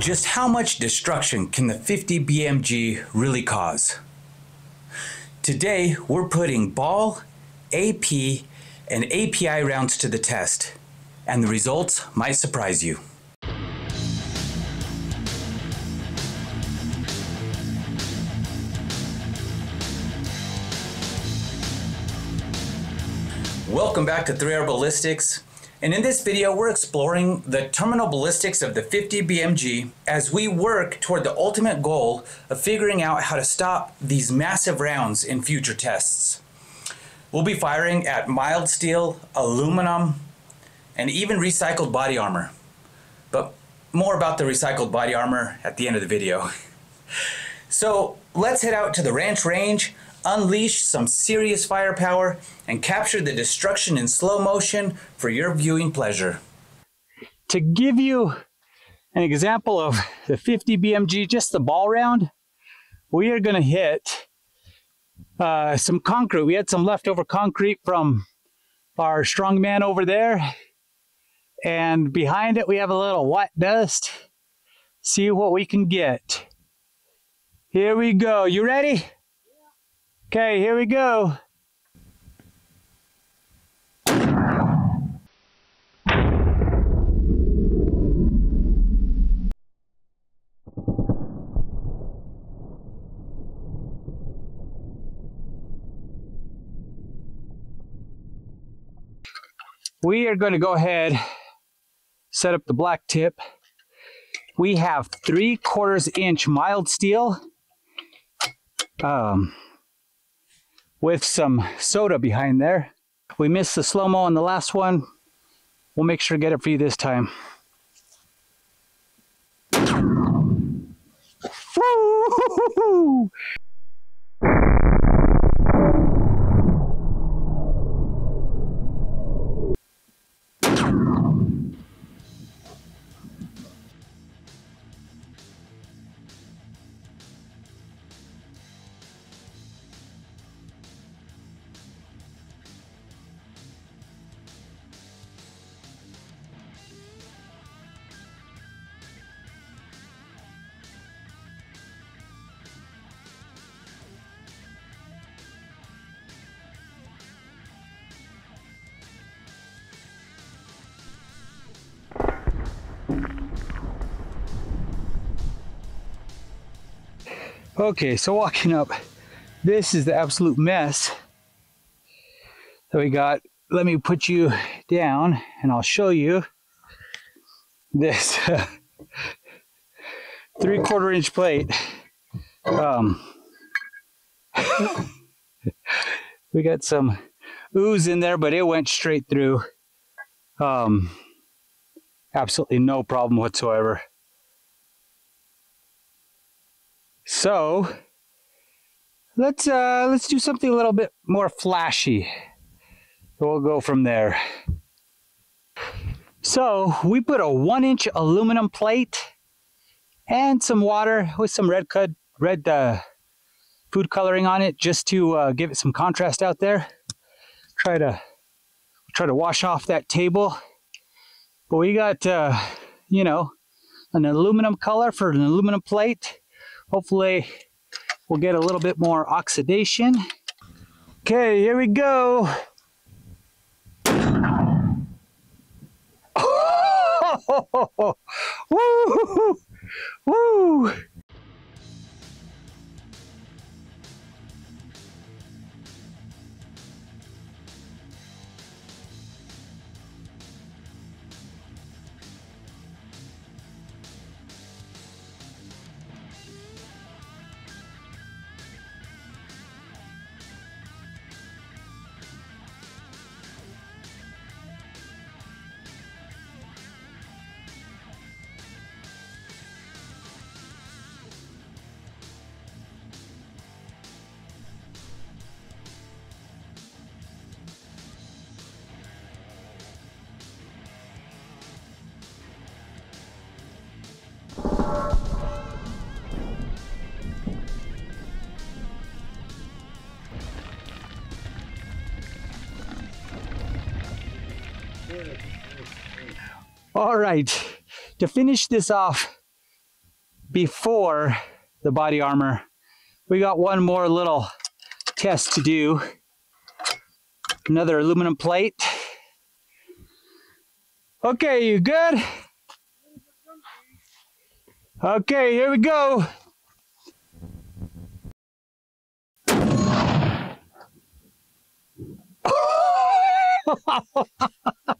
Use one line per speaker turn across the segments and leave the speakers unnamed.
Just how much destruction can the 50 BMG really cause? Today, we're putting ball, AP, and API rounds to the test, and the results might surprise you. Welcome back to 3R Ballistics. And in this video, we're exploring the terminal ballistics of the 50 BMG as we work toward the ultimate goal of figuring out how to stop these massive rounds in future tests. We'll be firing at mild steel, aluminum, and even recycled body armor. But more about the recycled body armor at the end of the video. So let's head out to the ranch range unleash some serious firepower, and capture the destruction in slow motion for your viewing pleasure.
To give you an example of the 50 BMG, just the ball round, we are going to hit uh, some concrete. We had some leftover concrete from our strong man over there. And behind it, we have a little white dust. See what we can get. Here we go. You ready? Okay, here we go. We are going to go ahead, set up the black tip. We have three quarters inch mild steel. Um, with some soda behind there. We missed the slow-mo on the last one. We'll make sure to get it for you this time. Okay, so walking up, this is the absolute mess that we got. Let me put you down and I'll show you this three quarter inch plate. Um, we got some ooze in there, but it went straight through. Um, absolutely no problem whatsoever. So let's uh, let's do something a little bit more flashy. We'll go from there. So we put a one inch aluminum plate and some water with some red cut red uh, food coloring on it just to uh, give it some contrast out there. Try to try to wash off that table. But we got uh, you know an aluminum color for an aluminum plate Hopefully we'll get a little bit more oxidation. Okay, here we go. Woo! Woo! All right, to finish this off, before the body armor. We got one more little test to do. Another aluminum plate. Okay, you good? Okay, here we go.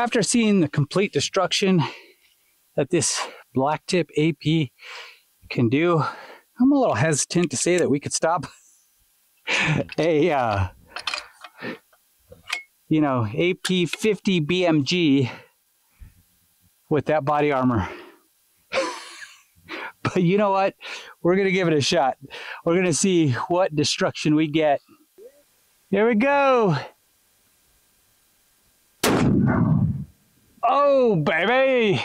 After seeing the complete destruction that this blacktip AP can do, I'm a little hesitant to say that we could stop a, uh, you know, AP 50 BMG with that body armor. but you know what? We're going to give it a shot. We're going to see what destruction we get. Here we go. Oh, baby!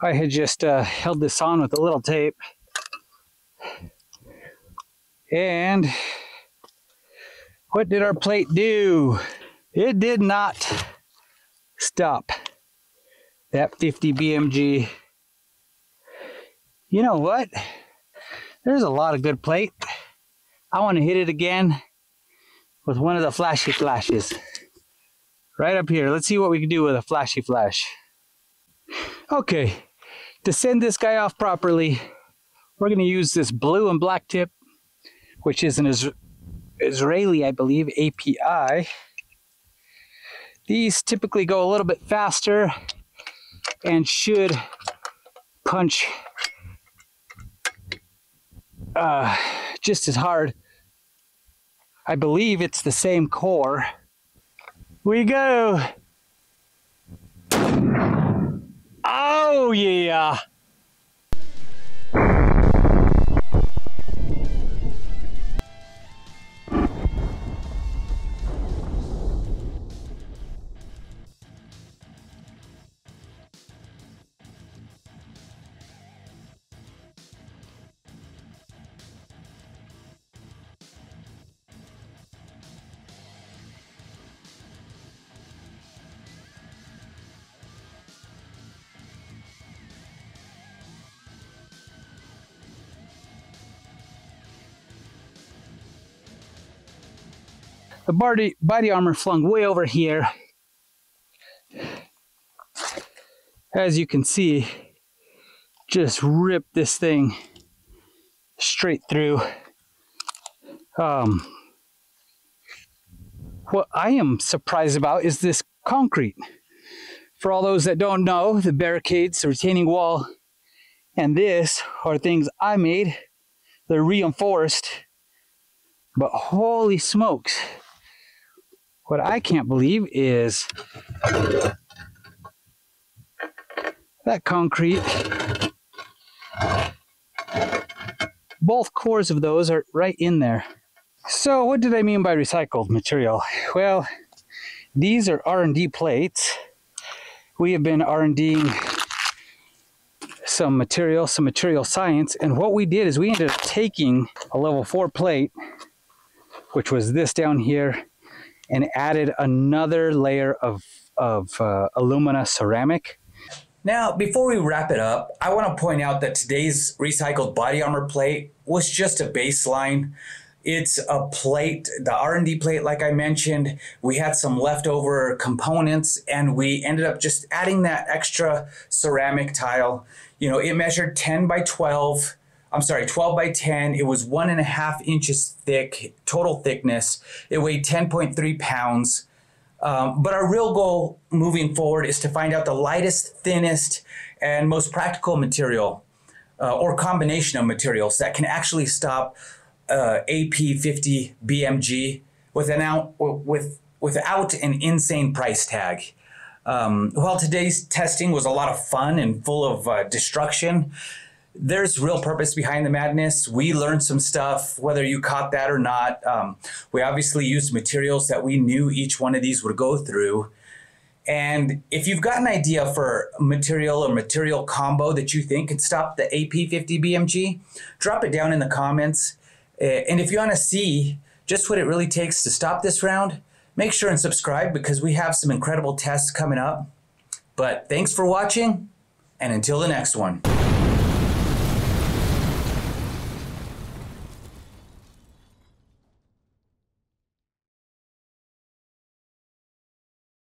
I had just uh, held this on with a little tape and what did our plate do? It did not stop that 50 BMG. You know what? There's a lot of good plate. I want to hit it again with one of the flashy flashes. Right up here. Let's see what we can do with a flashy flash. Okay, to send this guy off properly, we're going to use this blue and black tip which is an Is Israeli, I believe, API. These typically go a little bit faster and should punch uh, just as hard. I believe it's the same core. We go. Oh, yeah. The body, body armor flung way over here. As you can see, just ripped this thing straight through. Um, what I am surprised about is this concrete. For all those that don't know, the barricades, the retaining wall, and this are things I made. They're reinforced. But holy smokes. What I can't believe is that concrete, both cores of those are right in there. So what did I mean by recycled material? Well, these are R&D plates, we have been R&Ding some material, some material science, and what we did is we ended up taking a level four plate, which was this down here, and added another layer of, of uh, alumina ceramic.
Now, before we wrap it up, I want to point out that today's recycled body armor plate was just a baseline. It's a plate, the R&D plate, like I mentioned. We had some leftover components and we ended up just adding that extra ceramic tile. You know, it measured 10 by 12. I'm sorry, 12 by 10. It was one and a half inches thick, total thickness. It weighed 10.3 pounds. Um, but our real goal moving forward is to find out the lightest, thinnest, and most practical material uh, or combination of materials that can actually stop uh, AP50 BMG without, with, without an insane price tag. Um, while today's testing was a lot of fun and full of uh, destruction, there's real purpose behind the madness. We learned some stuff, whether you caught that or not. Um, we obviously used materials that we knew each one of these would go through. And if you've got an idea for material or material combo that you think could stop the AP50 BMG, drop it down in the comments. And if you want to see just what it really takes to stop this round, make sure and subscribe because we have some incredible tests coming up. But thanks for watching, and until the next one.